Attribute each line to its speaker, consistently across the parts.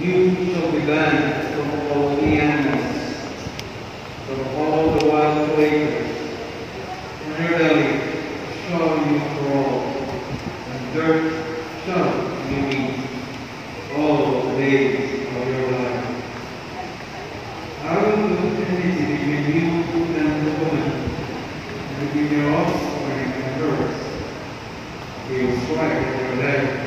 Speaker 1: You shall be banished from all the animals, from all the wild places. Belly shall you crawl, and dirt shall you eat all the days of your life. I will put enmity between you and the woman, and between your offspring and hers. He will strike your leg,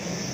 Speaker 2: Ave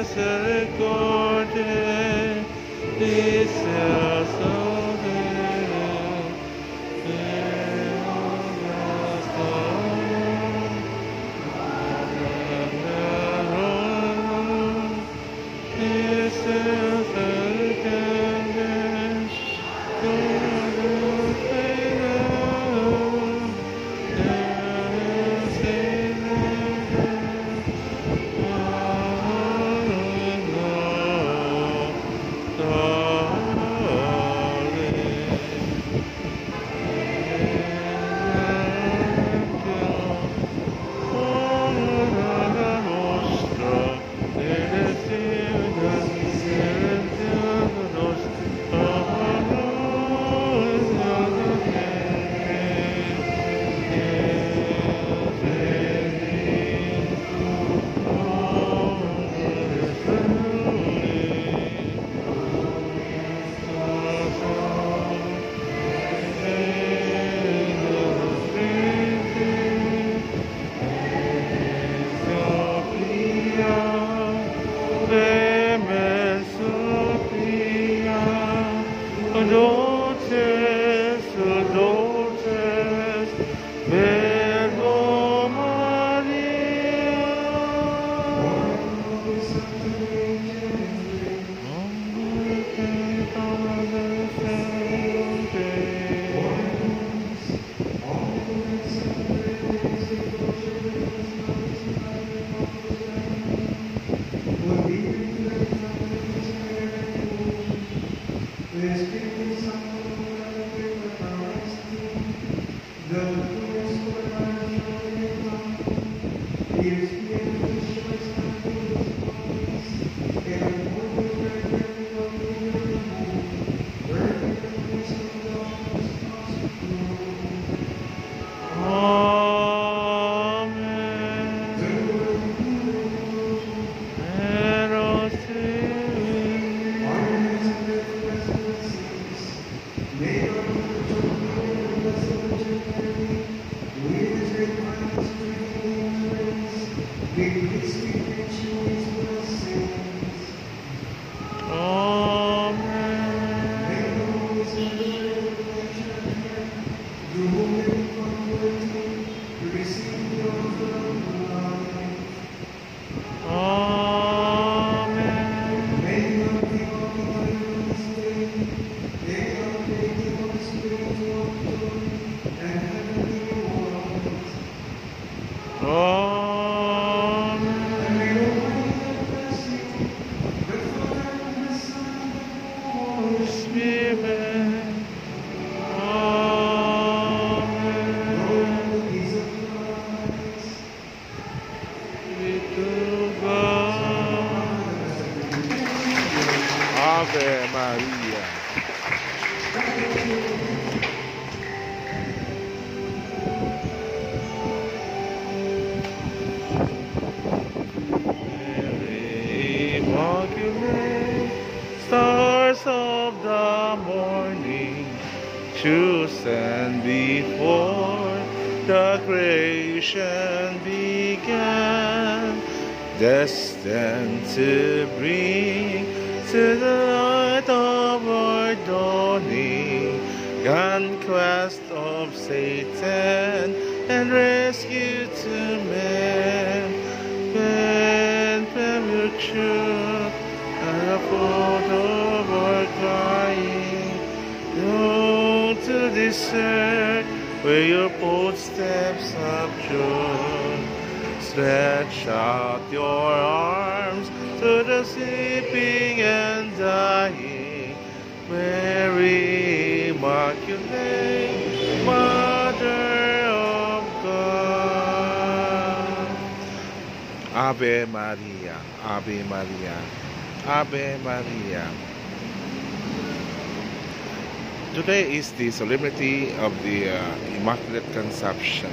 Speaker 2: Mater Misericordiae, Dicea Salve,
Speaker 3: Ave Maria.
Speaker 2: Mary, stars of the morning, chosen before the creation began, destined to bring to the light of our dawning, conquest of Satan and rescue to men. Then from your truth and the fold our crying, go to this earth where your footsteps have trod. Stretch out your arms to the sleeping and dying, Mary Immaculate, Mother of God.
Speaker 3: Ave Maria. Ave Maria. Ave Maria. Today is the solemnity of the uh, Immaculate Conception.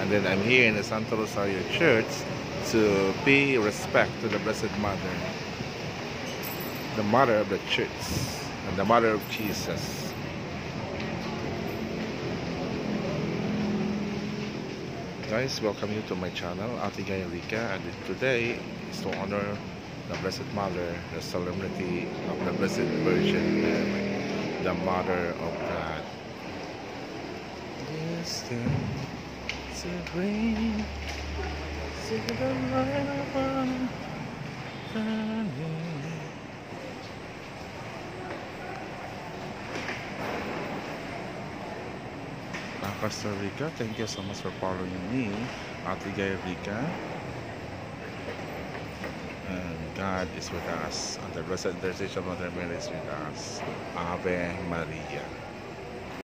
Speaker 3: And then I'm here in the Santo Rosario Church to pay respect to the Blessed Mother, the Mother of the Church, and the Mother of Jesus. Guys, welcome you to my channel, Ate Guy Rica, and today is to honor the Blessed Mother, the solemnity of the Blessed Virgin Mary, the Mother of God.
Speaker 2: To bring to the light of turning.
Speaker 3: Uh, Pastor Rica, thank you so much for following me, Guy Rica. And God is with us, and the Blessed Intercession of Mother Mary is with us. Ave Maria.